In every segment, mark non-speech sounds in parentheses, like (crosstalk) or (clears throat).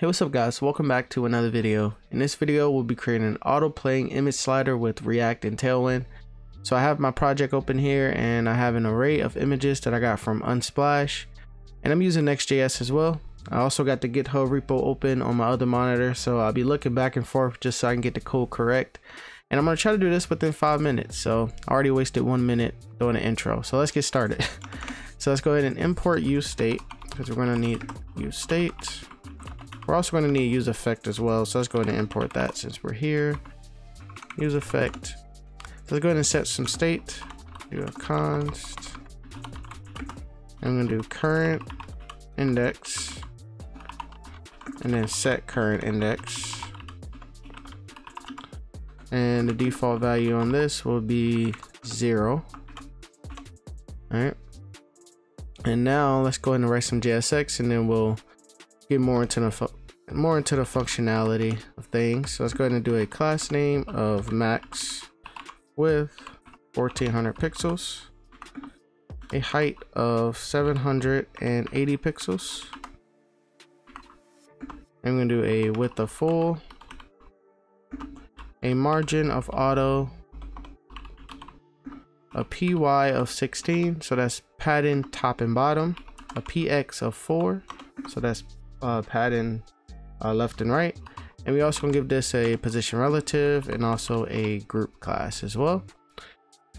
Hey what's up guys, welcome back to another video. In this video we'll be creating an auto playing image slider with React and Tailwind. So I have my project open here and I have an array of images that I got from Unsplash and I'm using Next.js as well. I also got the GitHub repo open on my other monitor so I'll be looking back and forth just so I can get the code correct. And I'm going to try to do this within five minutes. So I already wasted one minute doing the intro. So let's get started. (laughs) so let's go ahead and import use state because we're going to need use state we're also going to need use effect as well. So let's go ahead and import that since we're here. Use effect. So let's go ahead and set some state. Do a const. I'm going to do current index and then set current index. And the default value on this will be zero. All right. And now let's go ahead and write some JSX and then we'll get more into the more into the functionality of things. So let's go ahead and do a class name of max with 1400 pixels, a height of 780 pixels. I'm going to do a width of full, a margin of auto, a PY of 16, so that's padding top and bottom, a PX of 4, so that's uh, padding uh, left and right. And we also gonna give this a position relative and also a group class as well.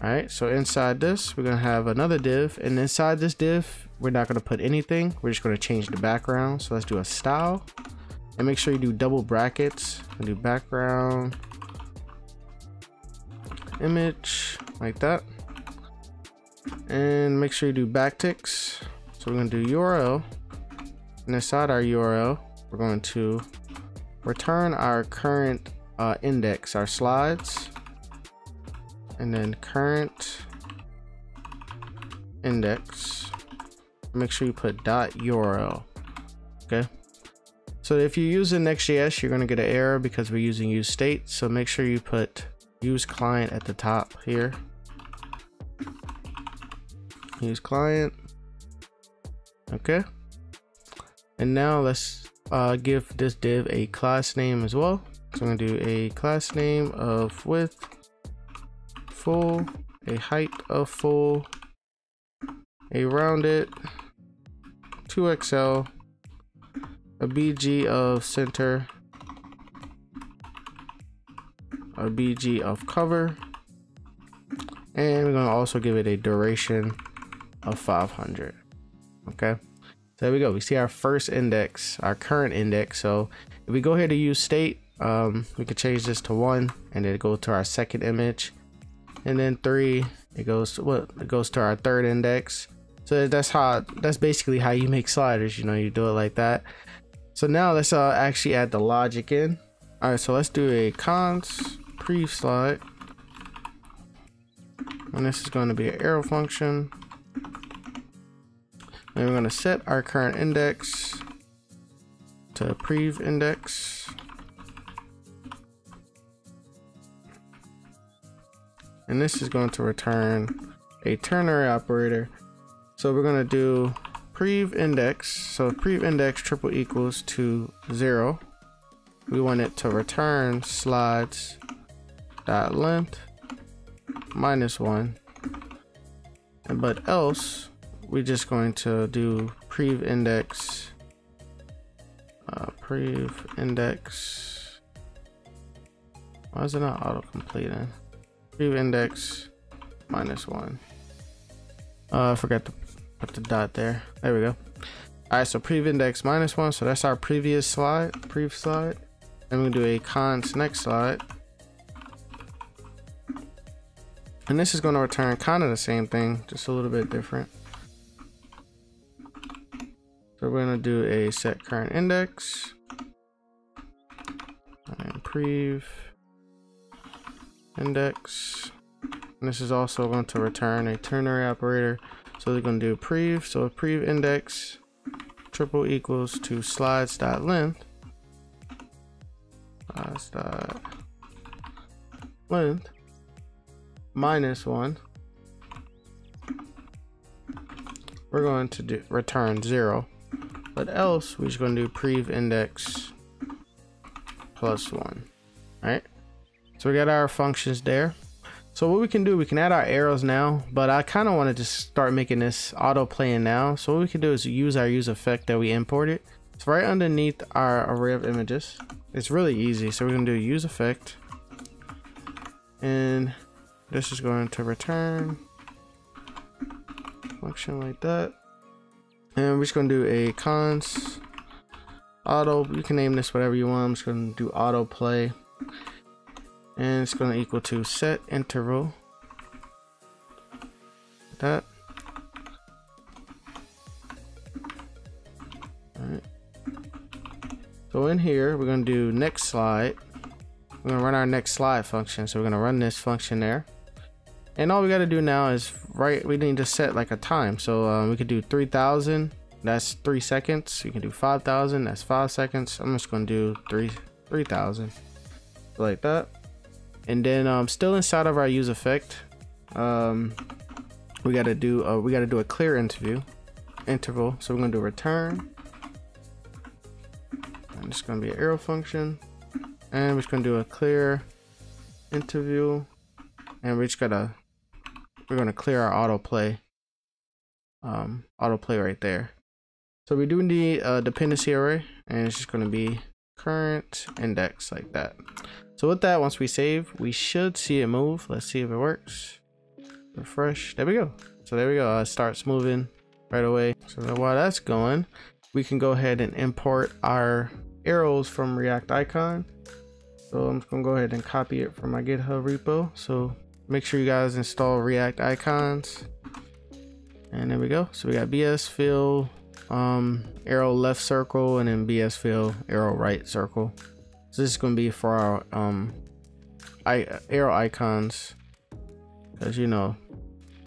All right, so inside this, we're gonna have another div and inside this div, we're not gonna put anything. We're just gonna change the background. So let's do a style and make sure you do double brackets and do background image like that. And make sure you do backticks. So we're gonna do URL and inside our URL, we're going to return our current uh, index, our slides, and then current index. Make sure you put dot URL. Okay. So if you're using Next.js, you're going to get an error because we're using use state. So make sure you put use client at the top here. Use client. Okay. And now let's uh, give this div a class name as well. So I'm gonna do a class name of width full, a height of full, a rounded, 2XL, a BG of center, a BG of cover, and we're gonna also give it a duration of 500. Okay there we go. We see our first index, our current index. So if we go here to use state, um, we can change this to one and then go to our second image. And then three, it goes to what it goes to our third index. So that's how that's basically how you make sliders, you know, you do it like that. So now let's uh, actually add the logic in. All right, so let's do a const pre slide. And this is going to be an arrow function. And we're going to set our current index to prev index. And this is going to return a ternary operator. So we're going to do prev index. So prev index triple equals to zero. We want it to return slides dot length minus one. But else we're just going to do prev index uh, prev index. Why is it not auto completing prev index minus one. Uh, I forgot to put the dot there. There we go. All right so prev index minus one. So that's our previous slide prev slide. And we do a const next slide. And this is going to return kind of the same thing just a little bit different so we're going to do a set current index and prev index. And this is also going to return a ternary operator. So they're going to do prev. So prev index triple equals to slides dot length. Slides dot length minus one. We're going to do return zero but else we're just going to do prev index plus one. Right. So we got our functions there. So what we can do, we can add our arrows now, but I kind of want to just start making this auto playing now. So what we can do is use our use effect that we imported. It's right underneath our array of images. It's really easy. So we're going to do use effect. And this is going to return function like that. And we're just going to do a cons auto. You can name this whatever you want. I'm just going to do auto play and it's going to equal to set interval that. All right so in here we're going to do next slide. We're going to run our next slide function. So we're going to run this function there. And all we got to do now is right we need to set like a time. So um, we could do 3000 that's three seconds. You can do 5000 that's five seconds. I'm just to do three 3000 like that. And then um, still inside of our use effect, um, we got to do a, we got to do a clear interview interval. So we're gonna do return. And it's gonna be an arrow function, and we're just gonna do a clear interview, and we're just gonna we're gonna clear our autoplay um, autoplay right there. So we do need a dependency array, and it's just gonna be current index like that. So with that, once we save, we should see it move. Let's see if it works. Refresh. There we go. So there we go. Uh, it starts moving right away. So while that's going, we can go ahead and import our arrows from React Icon. So I'm gonna go ahead and copy it from my GitHub repo. So make sure you guys install React Icons. And there we go. So we got BS fill, um, arrow left circle, and then BS fill, arrow right circle. So this is going to be for our um, I, arrow icons. Because, you know,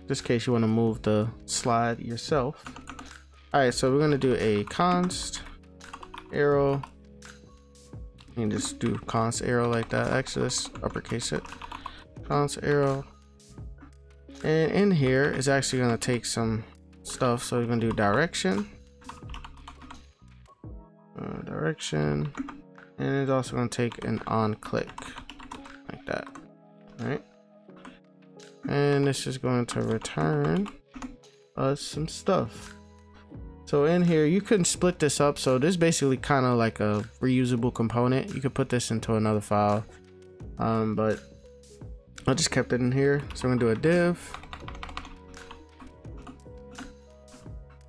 just case you want to move the slide yourself. Alright, so we're going to do a const arrow. Can just do const arrow like that. Actually, let's uppercase it. Const arrow. And in here is actually going to take some stuff. So we're going to do direction. Uh, direction and it's also going to take an on click like that all right and this is going to return us some stuff so in here you can split this up so this is basically kind of like a reusable component you could put this into another file um, but I just kept it in here. So I'm gonna do a div.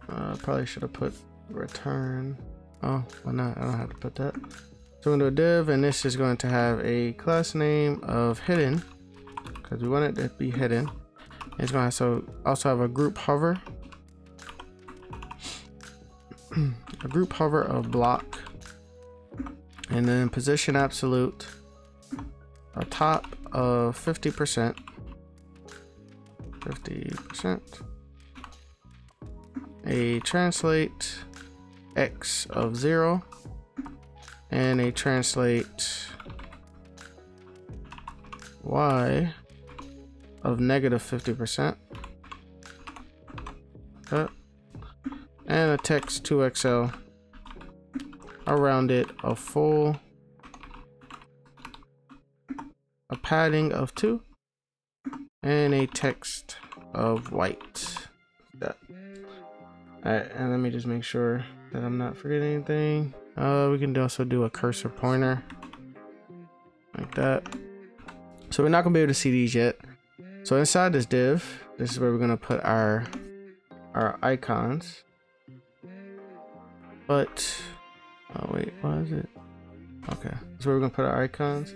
Uh, probably should have put return. Oh why not? I don't have to put that. So I'm to do a div and this is going to have a class name of hidden because we want it to be hidden. It's going to so also have a group hover. (clears throat) a group hover of block. And then position absolute. A top of 50% 50% a translate x of 0 and a translate y of negative 50%. And a text 2xl around it a full a padding of 2 and a text of white. That. Alright, and let me just make sure that I'm not forgetting anything. Uh, we can also do a cursor pointer like that. So we're not gonna be able to see these yet. So inside this div, this is where we're gonna put our our icons. But oh wait, what is it? Okay, so we're gonna put our icons.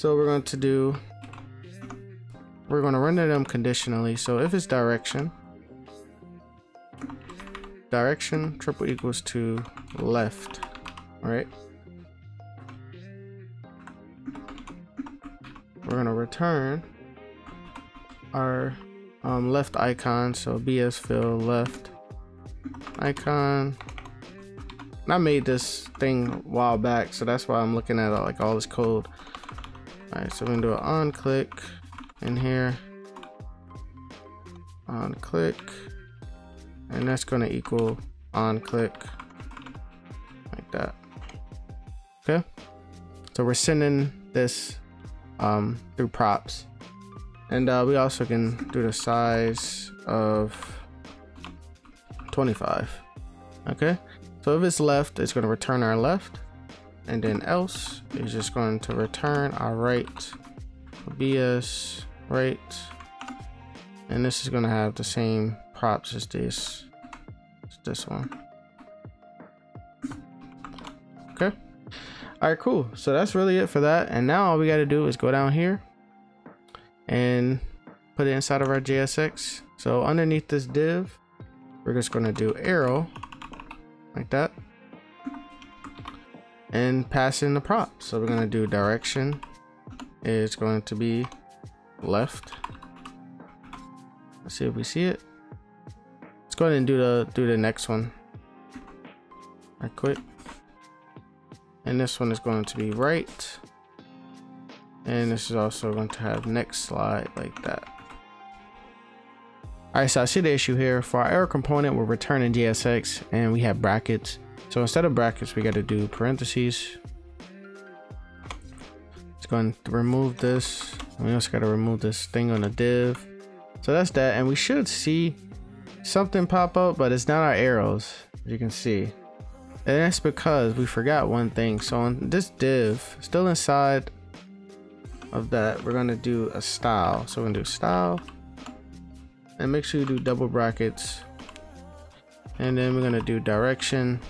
So we're going to do we're gonna render them conditionally. So if it's direction, direction triple equals to left, right? We're gonna return our um, left icon, so BS fill left icon. I made this thing a while back, so that's why I'm looking at like all this code. All right, so we're gonna do an on click in here, on click, and that's to equal on click like that. Okay. So we're sending this um, through props. And uh, we also can do the size of 25. Okay. So if it's left, it's to return our left. And then else is just going to return our right. BS right. And this is going to have the same props as this. As this one. Okay. All right, cool. So that's really it for that. And now all we got to do is go down here and put it inside of our JSX. So underneath this div, we're just going to do arrow like that and pass in the prop. So we're going to do direction is going to be left. Let's see if we see it. Let's go ahead and do the do the next one. Right quick and this one is going to be right and this is also going to have next slide like that all right so i see the issue here for our error component we're returning JSX and we have brackets so instead of brackets we got to do parentheses it's going to remove this we also got to remove this thing on the div so that's that and we should see something pop up but it's not our arrows as you can see and that's because we forgot one thing. So on this div, still inside of that, we're gonna do a style. So we're gonna do style and make sure you do double brackets. And then we're gonna do direction.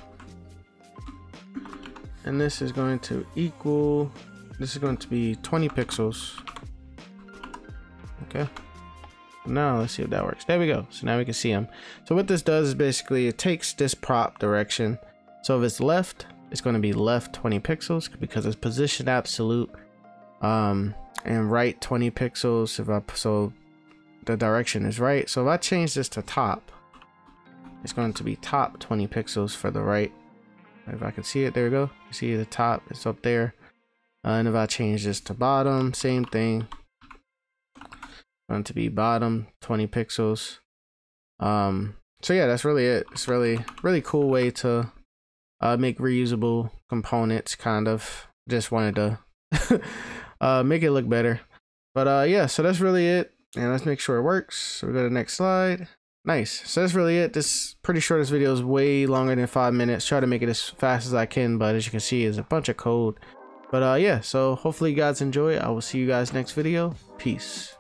And this is going to equal, this is going to be 20 pixels. Okay. Now let's see if that works. There we go. So now we can see them. So what this does is basically it takes this prop direction so if it's left, it's going to be left 20 pixels because it's position absolute. Um, and right 20 pixels if I so the direction is right. So if I change this to top, it's going to be top 20 pixels for the right. If I can see it, there we go. You see the top, it's up there. Uh, and if I change this to bottom, same thing. Going to be bottom 20 pixels. Um, so yeah, that's really it. It's really, really cool way to uh, make reusable components kind of just wanted to (laughs) uh, make it look better but uh, yeah so that's really it and let's make sure it works so we go to the next slide nice. So that's really it. This pretty sure this video is way longer than five minutes. Try to make it as fast as i can but as you can see it's a bunch of code. But uh yeah so hopefully you guys enjoy i will see you guys next video. Peace